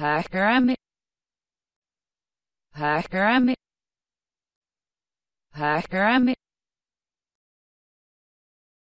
Hakarami Hakarami Hakarami